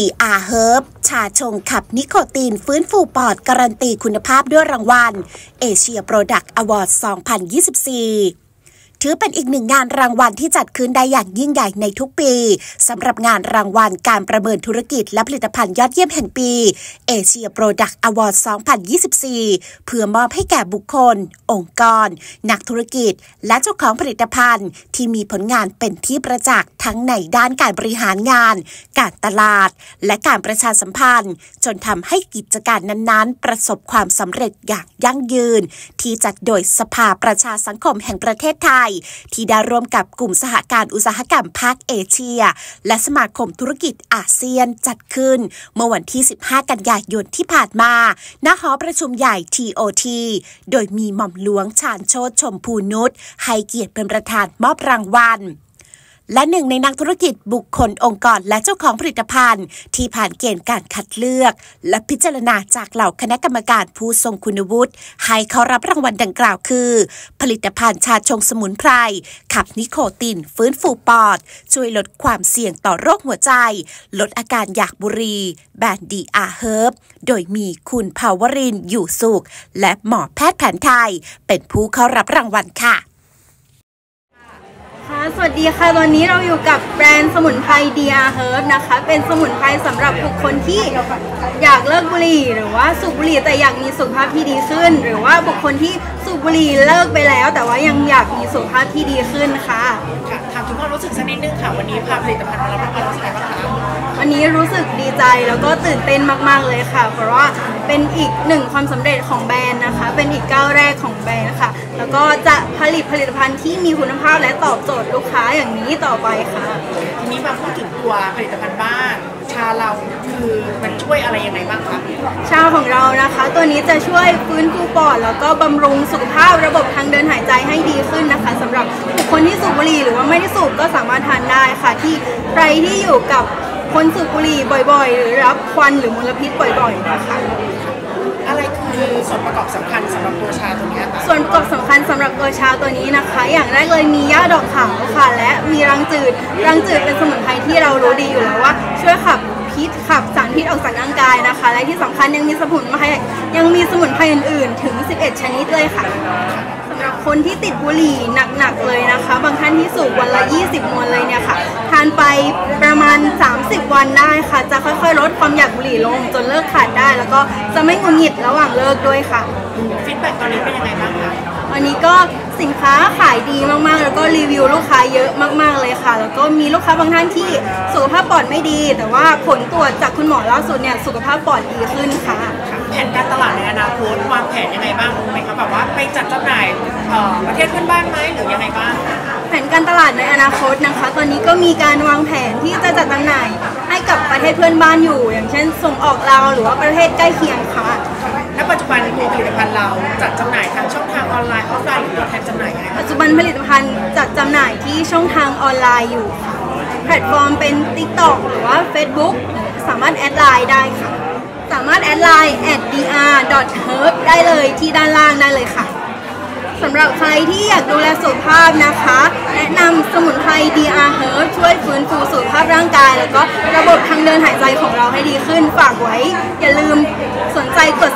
DR Herb ชาชงขับนิโคตีนฟื้นฟูปอดการันตีคุณภาพด้วยรางวัล Asia Product Award 2024 ถือเป็นอีกหนึ่งงานรางวัลที่จัดขึ้นได้อย่างยิ่งใหญ่ในทุกปีสำหรับงานรางวัลการประเมินธุรกิจและผลิตภัณฑ์ยอดเยี่ยมแห่งปี Asia Product Award 2024 เพื่อมอบให้แก่บุคคล องค์กร นักธุรกิจ และเจ้าของผลิตภัณฑ์ ที่มีผลงานเป็นที่ประจักษ์ทั้งในด้านการบริหารงาน การตลาด และการประชาสัมพันธ์ จนทำให้กิจการนั้นๆ ประสบความสำเร็จอย่างยั่งยืน ที่จัดโดยสภาประชาสังคมแห่งประเทศไทยที่ได้ร่วมกับกลุ่มสหการอุตสาหกรรมภาคเอเชีย และสมาคมธุรกิจอาเซียนจัดขึ้น เมื่อวันที่ 15 กันยายนที่ผ่านมา ณ หอประชุมใหญ่ TOT โดยมีหม่อมหลวงชาญโชตชมพูนุชให้เกียรติเป็นประธานมอบรางวัล และหนึ่งในนักธุรกิจบุคคลองค์กรและเจ้าของผลิตภัณฑ์ ที่ผ่านเกณฑ์การคัดเลือก และพิจารณาจากเหล่าคณะกรรมการผู้ทรงคุณวุฒิให้เข้ารับรางวัลดังกล่าวคือ ผลิตภัณฑ์ชาชงสมุนไพรขับนิโคติน ฟื้นฟูปอด ช่วยลดความเสี่ยงต่อโรคหัวใจ ลดอาการอยากบุหรี่แบรนด์ DR Herb โดยมีคุณภาวรินอยู่สุข และหมอแพทย์แผนไทย เป็นผู้เข้ารับรางวัลค่ะ สวัสดีค่ะตอนนี้เราอยู่กับแบรนด์สมุนไพร DR Herb นะคะ เป็นสมุนไพรสำหรับบุคคลที่อยากเลิกบุหรี่ หรือว่าสูบบุหรี่แต่อยากมีสุขภาพที่ดีขึ้น หรือว่าบุคคลที่สูบบุหรี่เลิกไปแล้ว แต่ว่ายังอยากมีสุขภาพที่ดีขึ้นค่ะค่ะถามถึงความรู้สึกสักนิดนึงค่ะ วันนี้พาผลิตภัณฑ์มารับประทานรู้สึกไงบ้างคะวันนี้รู้สึกดีใจแล้วก็ตื่นเต้นมาก ๆ เลยค่ะ เพราะว่าเป็นอีกหนึ่งความสำเร็จของแบรนด์นะคะ เป็นอีกก้าวแรกของแบรนด์ค่ะ แล้วก็จะ ผลิตผลิตภัณฑ์ที่มีคุณภาพและตอบโจทย์ลูกค้าอย่างนี้ต่อไปค่ะ ทีนี้มาพูดถึงตัวผลิตภัณฑ์บ้างชาเราคือมันช่วยอะไรยังไงบ้างคะชาของเรานะคะ ตัวนี้จะช่วยฟื้นฟูปอดแล้วก็บำรุงสุขภาพระบบทางเดินหายใจให้ดีขึ้นนะคะสำหรับบุคคลที่สูบบุหรี่หรือว่าไม่ได้สูบก็สามารถทานได้ค่ะที่ใครที่อยู่กับคนสูบบุหรี่บ่อยๆ หรือรับควันหรือมลพิษบ่อยๆนะคะ อะไรคือส่วนประกอบสำคัญสำหรับตัวชาตัวนี้คะส่วนประกอบสำคัญสำหรับตัวชาตัวนี้นะคะ อย่างแรกเลยมีหญ้าดอกขาวค่ะ และมีรังจืด รังจืดเป็นสมุนไพรที่เรารู้ดีอยู่แล้วว่า ช่วยขับพิษขับสารพิษออกจากร่างกายนะคะ และที่สำคัญยังมีสมุนไพรยังมีสมุนไพรอื่นๆ ถึง 11 ชนิดเลยค่ะหรับคนที่ติดบุหรี่หนักๆเลยนะคะ บางท่านที่สูบวันละ 20 มวนเลยเนี่ยค่ะ ทานไปประมาณ 30 วันได้ค่ะ จะค่อยๆ ลดความอยากบุหรี่ลงจนเลิกขาด แล้วก็จะไม่หงุดหงิดระหว่างเลิกด้วยค่ะ feedback ตอนนี้เป็นยังไงบ้างคะวันนี้ก็สินค้าขายดีมากๆ แล้วก็รีวิวลูกค้าเยอะมากๆเลยค่ะ แล้วก็มีลูกค้าบางท่านที่สุขภาพปอดไม่ดี แต่ว่าผลตรวจจากคุณหมอล่าสุดเนี่ยสุขภาพปอดดีขึ้นค่ะ แผนการตลาดในอนาคตวางแผนยังไงบ้างไหมคะแบบว่าไปจัดจำหน่ายประเทศเพื่อนบ้านไหมหรือยังไงบ้างแผนการตลาดในอนาคตนะคะ ตอนนี้ก็มีการวางแผนที่จะจัดจำหน่ายให้กับประ เทศเพื่อนบ้านอยู่ อย่างเช่น ส่งออกลาวหรือว่าประเทศใกล้เคียงค่ะ ณปัจจุบันตัวผลิตภัณฑ์เราจัดจำหน่ายทางช่องทางออนไลน์ออฟไลน์หรือตัวแทนจำหน่ายยังไงปัจจุบันผลิตภัณฑ์จัดจำหน่ายที่ช่องทางออนไลน์อยู่ค่ะแพลตฟอร์มเป็น TikTok หรือว่า Facebook สามารถ add LINE ได้ค่ะ สามารถ add LINE @dr.herb ได้เลยที่ด้านล่างได้เลยค่ะสำหรับใครที่อยากดูแลสุขภาพนะคะ แนะนำสมุนไพร DR Herb ช่วยฟื้นฟูสุขภาพร่างกาย แล้วก็ระบบทาง เดินหายใจของเราให้ดีขึ้นฝากไว้ อย่าลืมสนใจกด